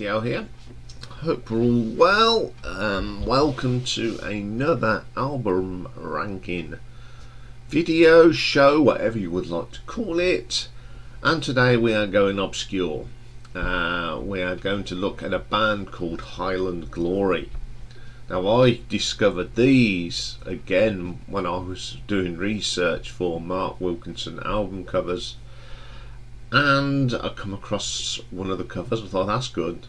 Here. Hope we're all well. Um, welcome to another album ranking video show, whatever you would like to call it. And today we are going obscure. Uh, we are going to look at a band called Highland Glory. Now, I discovered these again when I was doing research for Mark Wilkinson album covers and I come across one of the covers. I thought that's good,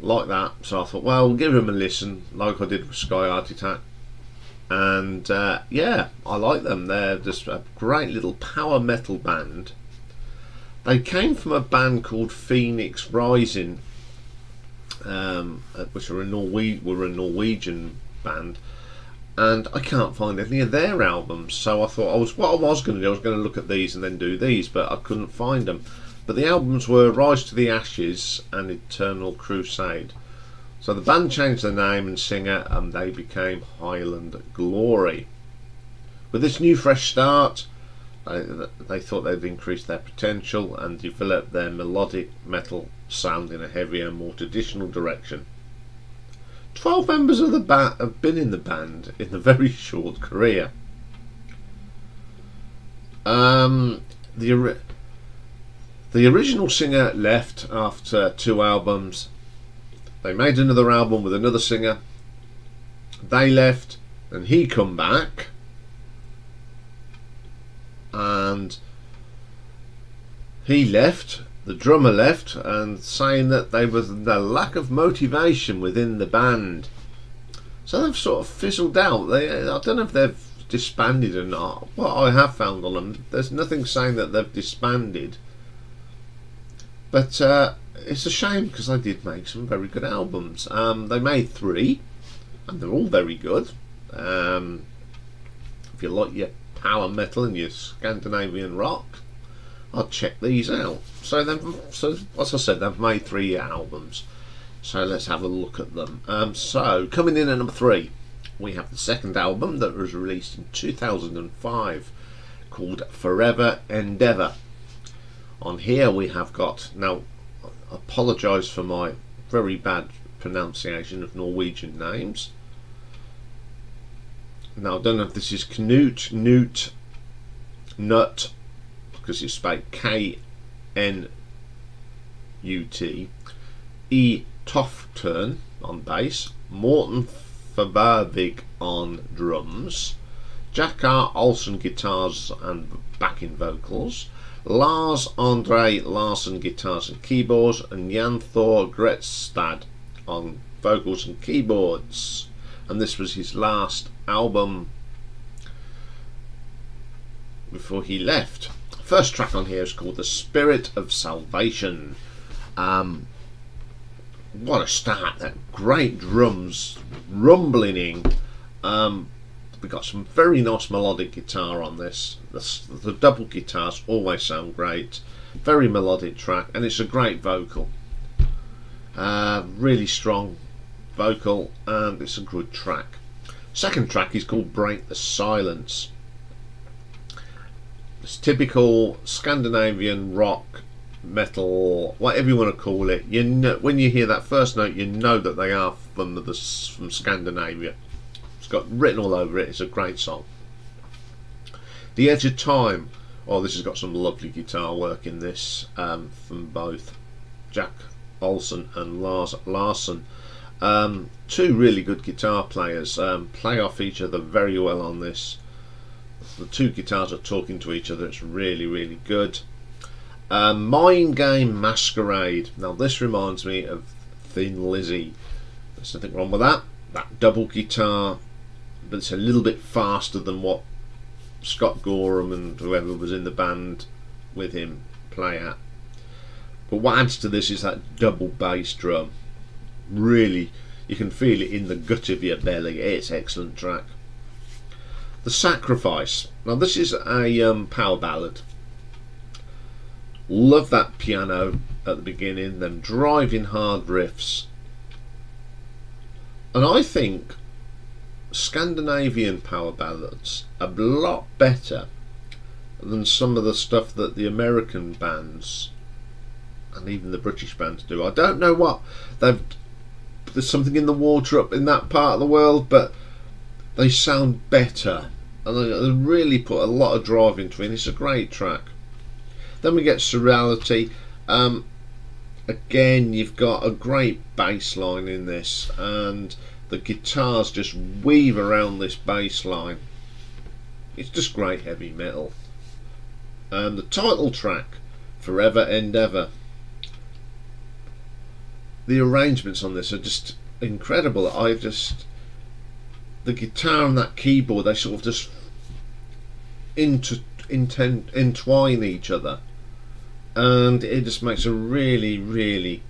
like that. So I thought, well, give him a listen, like I did with Sky Art Attack. And uh, yeah, I like them. They're just a great little power metal band. They came from a band called Phoenix Rising, um, uh, which are a Norwe- were a Norwegian band and I can't find any of their albums. So I thought I was what I was going to do. I was going to look at these and then do these, but I couldn't find them. But the albums were Rise to the Ashes and Eternal Crusade. So the band changed their name and singer, and they became Highland Glory. With this new fresh start, they, they thought they'd increase their potential and develop their melodic metal sound in a heavier, more traditional direction. 12 members of the band have been in the band in a very short career. Um, the, the original singer left after two albums. They made another album with another singer. They left and he come back. And he left the drummer left and saying that there was the lack of motivation within the band. So they've sort of fizzled out. They, I don't know if they've disbanded or not. What I have found on them, there's nothing saying that they've disbanded. But uh, it's a shame because they did make some very good albums. Um, they made three, and they're all very good. Um, if you like your power metal and your Scandinavian rock, I'd check these out. So then, so as I said, they've made three albums. So let's have a look at them. Um, so coming in at number three, we have the second album that was released in 2005, called Forever Endeavour. On here we have got now. Apologise for my very bad pronunciation of Norwegian names. Now I don't know if this is Knut, Newt, Nut, because it's spelled K N U T. E Tofturn on bass, Morten Fabavik on drums, Jakar Olsen guitars and backing vocals, Lars Andre Larsen guitars and keyboards, and Jan Thor Grefstad on vocals and keyboards. And this was his last album before he left. First track on here is called The Spirit of Salvation. Um, what a start! That great drums rumbling in. Um, we got some very nice melodic guitar on this. The, the double guitars always sound great. Very melodic track, and it's a great vocal. Uh, really strong vocal, and it's a good track. Second track is called Break the Silence. It's typical Scandinavian rock, metal, whatever you want to call it. You know, when you hear that first note, you know that they are from the from Scandinavia. It's got written all over it. It's a great song. The Edge of Time. Oh, this has got some lovely guitar work in this um, from both Jack Olsen and Lars Larsen. Um, two really good guitar players um, play off each other very well on this the two guitars are talking to each other. It's really, really good. Uh, Mind Game Masquerade. Now, this reminds me of Thin Lizzy. There's nothing wrong with that. That double guitar, but it's a little bit faster than what Scott Gorham and whoever was in the band with him play at. But what adds to this is that double bass drum. Really, you can feel it in the gut of your belly. It's excellent track. The Sacrifice. Now, this is a um, power ballad. Love that piano at the beginning, then driving hard riffs. And I think Scandinavian power ballads are a lot better than some of the stuff that the American bands and even the British bands do. I don't know what they've. There's something in the water up in that part of the world, but they sound better, and really put a lot of drive into it. It's a great track. Then we get Surreality. Um, again, you've got a great bass line in this, and the guitars just weave around this bass line. It's just great heavy metal. And the title track, Forever Endeavour. The arrangements on this are just incredible. I just the guitar and that keyboard they sort of just inter, intent, entwine each other. And it just makes a really really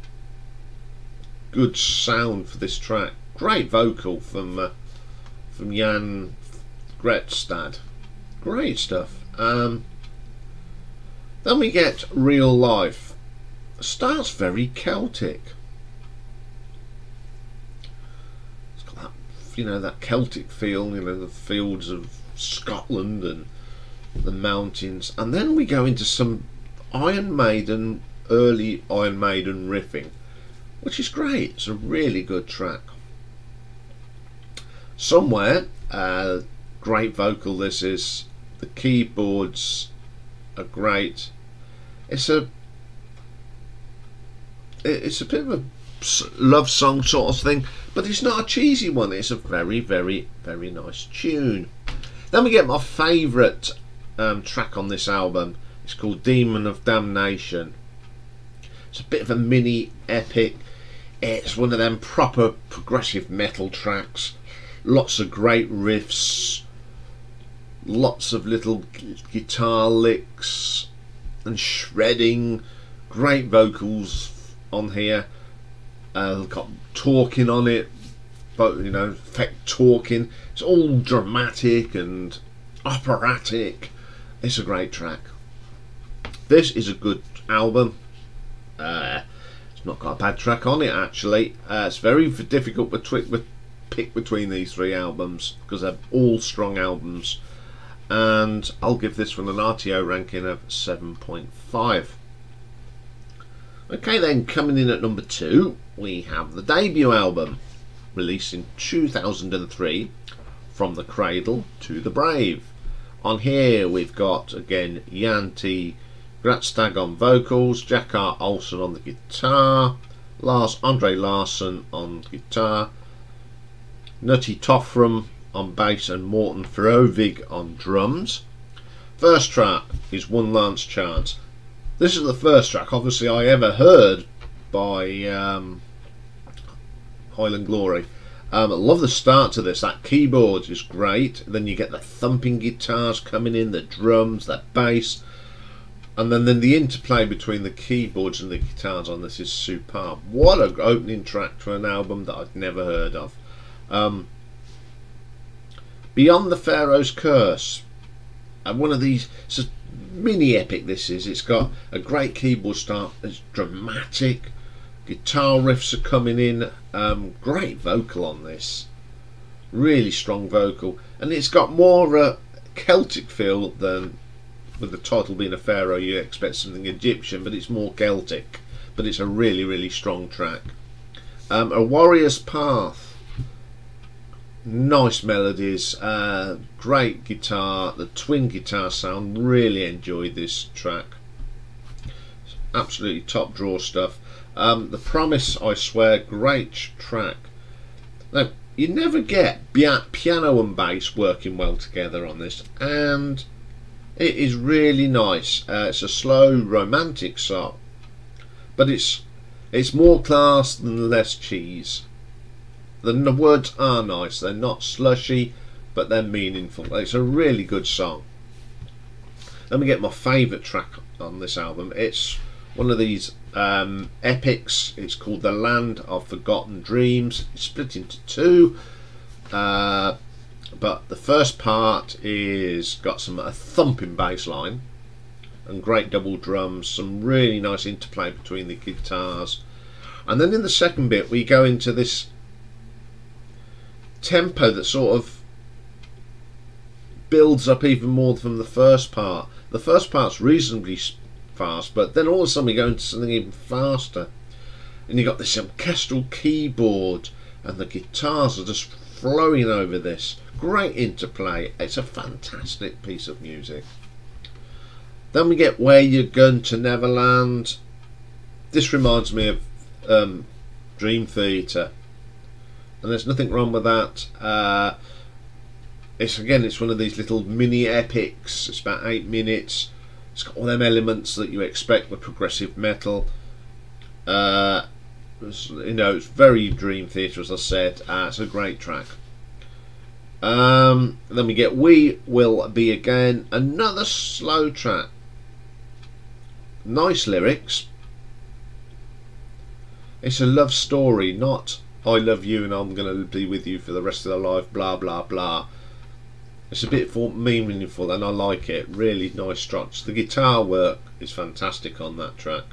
good sound for this track. Great vocal from uh, from Jan Grefstad. Great stuff. Um, then we get real life. Starts very Celtic. You know that Celtic feel, you know the fields of Scotland and the mountains, and then we go into some Iron Maiden, early Iron Maiden riffing, which is great. It's a really good track. Somewhere, uh, great vocal. This is the keyboards are great. It's a it's a bit of a love song sort of thing, but it's not a cheesy one. It's a very, very, very nice tune. Then we get my favourite um, track on this album. It's called Demon of Damnation. It's a bit of a mini epic. It's one of them proper progressive metal tracks. Lots of great riffs, lots of little guitar licks and shredding. Great vocals on here uh, got talking on it, but you know, effect talking. It's all dramatic and operatic. It's a great track. This is a good album. Uh, it's not got a bad track on it actually. Uh, it's very difficult to pick between these three albums because they're all strong albums. And I'll give this one an RTO ranking of 7.5. Okay, then coming in at number two, we have the debut album, released in 2003, From the Cradle to the Brave. On here, we've got again Yanti Gratstag on vocals, Jakar Olsen on the guitar, Lars Andre Larsen on guitar, Nutty Toffram on bass, and Morten Frovig on drums. First track is One Last Chance. This is the first track, obviously, I ever heard by um, Highland Glory. Um, I love the start to this. That keyboard is great. Then you get the thumping guitars coming in, the drums, the bass, and then, then the interplay between the keyboards and the guitars on this is superb. What an opening track to an album that I'd never heard of. Um, Beyond the Pharaoh's Curse. And one of these mini epic this is. It's got a great keyboard start. It's dramatic. Guitar riffs are coming in. Um, great vocal on this. Really strong vocal. And it's got more uh, Celtic feel than with the title being a pharaoh you expect something Egyptian but it's more Celtic but it's a really really strong track um, a warrior's path nice melodies, uh, great guitar, the twin guitar sound. Really enjoyed this track. Absolutely top draw stuff. Um, the Promise, I swear, great track. Now, you never get piano and bass working well together on this, and it is really nice. Uh, it's a slow, romantic song, but it's it's more class than less cheese. The, the words are nice. They're not slushy, but they're meaningful. It's a really good song. Let me get my favourite track on this album. It's one of these um, epics. It's called The Land of Forgotten Dreams. It's split into two. Uh, but the first part is got some a thumping bass line and great double drums, some really nice interplay between the guitars. And then in the second bit we go into this tempo that sort of builds up even more from the first part. The first part's reasonably fast, but then all of a sudden we go into something even faster. And you've got this orchestral keyboard, and the guitars are just flowing over this. Great interplay. It's a fantastic piece of music. Then we get Where You're Going to Neverland. This reminds me of um, Dream Theater, and there's nothing wrong with that. Uh, it's again, it's one of these little mini epics. It's about eight minutes. It's got all them elements that you expect with progressive metal. Uh, you know, it's very Dream Theater, as I said. Uh, it's a great track. Um, then we get We Will Be Again, another slow track. Nice lyrics. It's a love story, not I love you and I'm going to be with you for the rest of the life, blah, blah, blah. It's a bit meaningful and I like it. Really nice structure. The guitar work is fantastic on that track.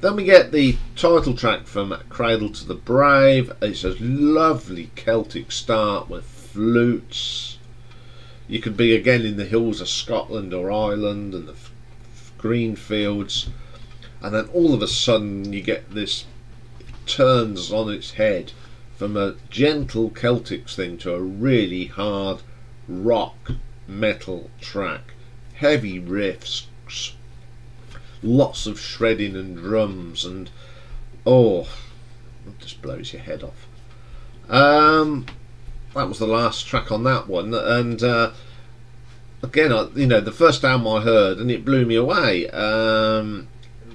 Then we get the title track from Cradle to the Brave. It's a lovely Celtic start with flutes. You could be again in the hills of Scotland or Ireland and the green fields, and then all of a sudden you get this turns on its head from a gentle Celtic thing to a really hard rock metal track. Heavy riffs, lots of shredding and drums, and oh, it just blows your head off. Um, that was the last track on that one, and uh, again, I, you know, the first album I heard, and it blew me away. Um,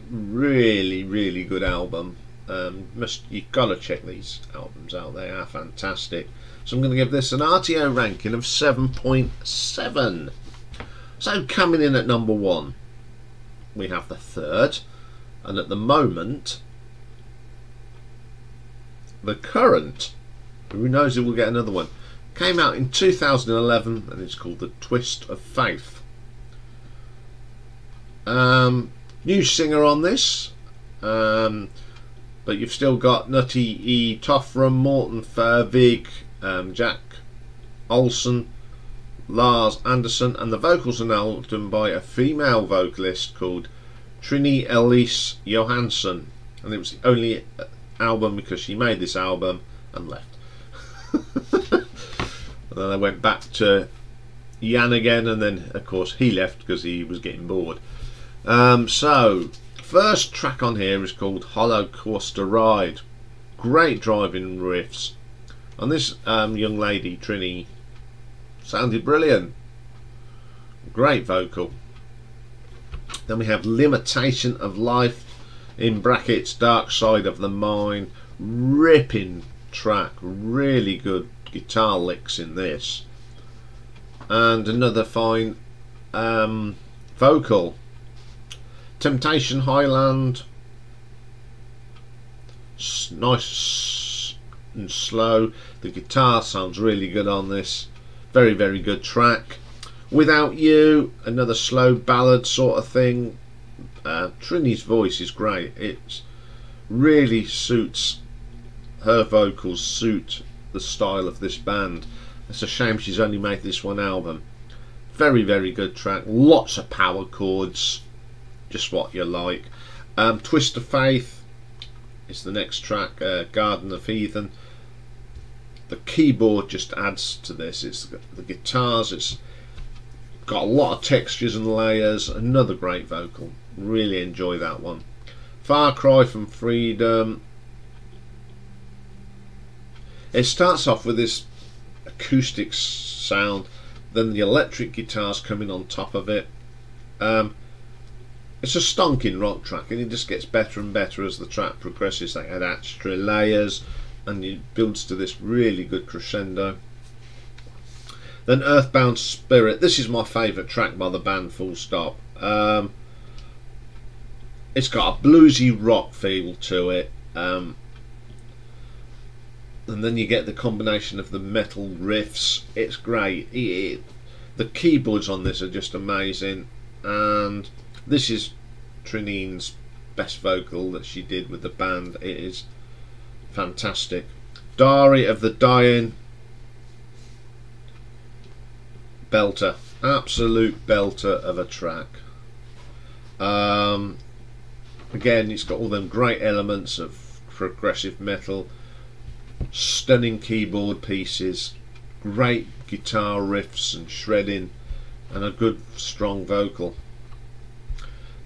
really, really good album. Um, must You've gotta check these albums out. They are fantastic. So I'm going to give this an RTO ranking of 7.7. So coming in at number one, we have the third, and at the moment, the current. Who knows if we'll get another one? Came out in 2011, and it's called The Twist of Faith. Um, new singer on this. Um, but you've still got Nutty E. Toffram, Morton Færvig, um, Jack Olsen, Lars Anderson, and the vocals are now done by a female vocalist called Trini Elise Johansen. And it was the only uh, album because she made this album and left. and then I went back to Jan again, and then of course he left because he was getting bored. Um, so First track on here is called Holocaust Ride. Great driving riffs. And this um, young lady, Trini, sounded brilliant. Great vocal. Then we have Limitation of Life, in brackets, Dark Side of the Mind. Ripping track. Really good guitar licks in this. And another fine um, vocal Temptation Highland. Nice and slow. The guitar sounds really good on this. Very, very good track. Without You, another slow ballad sort of thing. Uh, Trini's voice is great. It really suits her vocals, suit the style of this band. It's a shame she's only made this one album. Very, very good track. Lots of power chords just what you like. Um, Twist of Faith is the next track, uh, Garden of Heathen. The keyboard just adds to this. It's the guitars. It's got a lot of textures and layers. Another great vocal. Really enjoy that one. Far Cry from Freedom. It starts off with this acoustic sound, then the electric guitars coming on top of it. Um, it's a stonking rock track and it just gets better and better as the track progresses. They add extra layers and it builds to this really good crescendo. Then Earthbound Spirit. This is my favourite track by the band, full stop. Um, it's got a bluesy rock feel to it. Um, and then you get the combination of the metal riffs. It's great. It, it, the keyboards on this are just amazing. And this is Trinine's best vocal that she did with the band. It is fantastic. Diary of the Dying. Belter. Absolute belter of a track. Um, again, it's got all them great elements of progressive metal, stunning keyboard pieces, great guitar riffs and shredding, and a good strong vocal.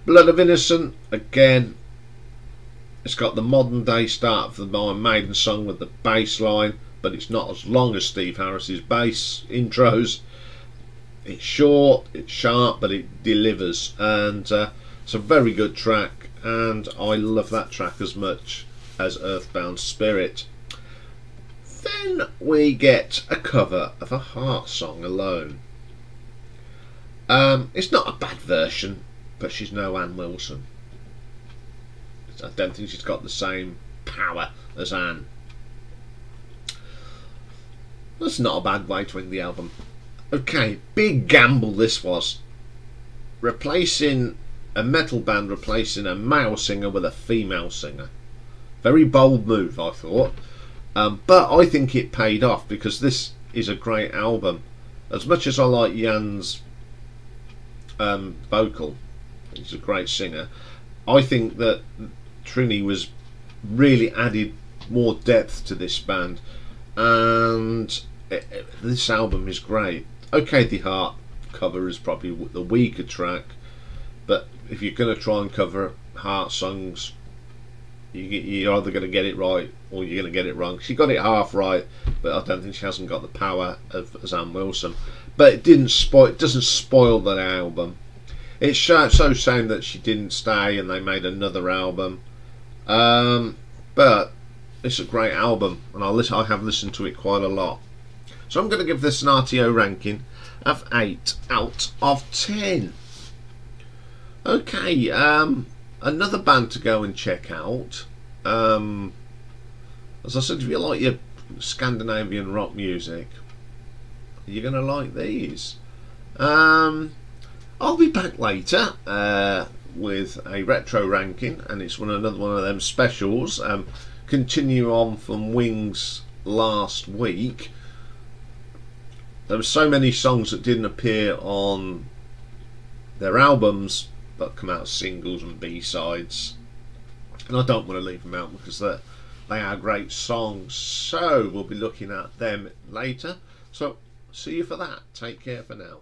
Blood of Innocent, again, it's got the modern day start for the Iron Maiden song with the bass line, but it's not as long as Steve Harris's bass intros. It's short, it's sharp, but it delivers, and uh, it's a very good track. And I love that track as much as Earthbound Spirit. Then we get a cover of a Heart song alone. Um, it's not a bad version, but she's no Ann Wilson. I don't think she's got the same power as Ann. That's not a bad way to end the album. Okay, big gamble this was. Replacing a metal band, replacing a male singer with a female singer. Very bold move, I thought. Um, but I think it paid off because this is a great album. As much as I like Jan's um, vocal, he's a great singer. I think that Trini was really added more depth to this band, and it, it, this album is great. Okay, the Heart cover is probably the weaker track, but if you're going to try and cover Heart songs, you, are either going to get it right or you're going to get it wrong. She got it half right, but I don't think she hasn't got the power of Ann Wilson. But it didn't spoil. It doesn't spoil that album. It's so, shame that she didn't stay and they made another album. Um, but it's a great album, and I listen. I have listened to it quite a lot. So I'm going to give this an RTO ranking of eight out of ten. Okay, um, another band to go and check out. Um, as I said, if you like your Scandinavian rock music, you're going to like these. Um, I'll be back later uh, with a retro ranking, and it's one another one of them specials. Um, continue on from Wings last week. There were so many songs that didn't appear on their albums but come out as singles and B sides. And I don't want to leave them out because they they are great songs. So we'll be looking at them later. So see you for that. Take care for now.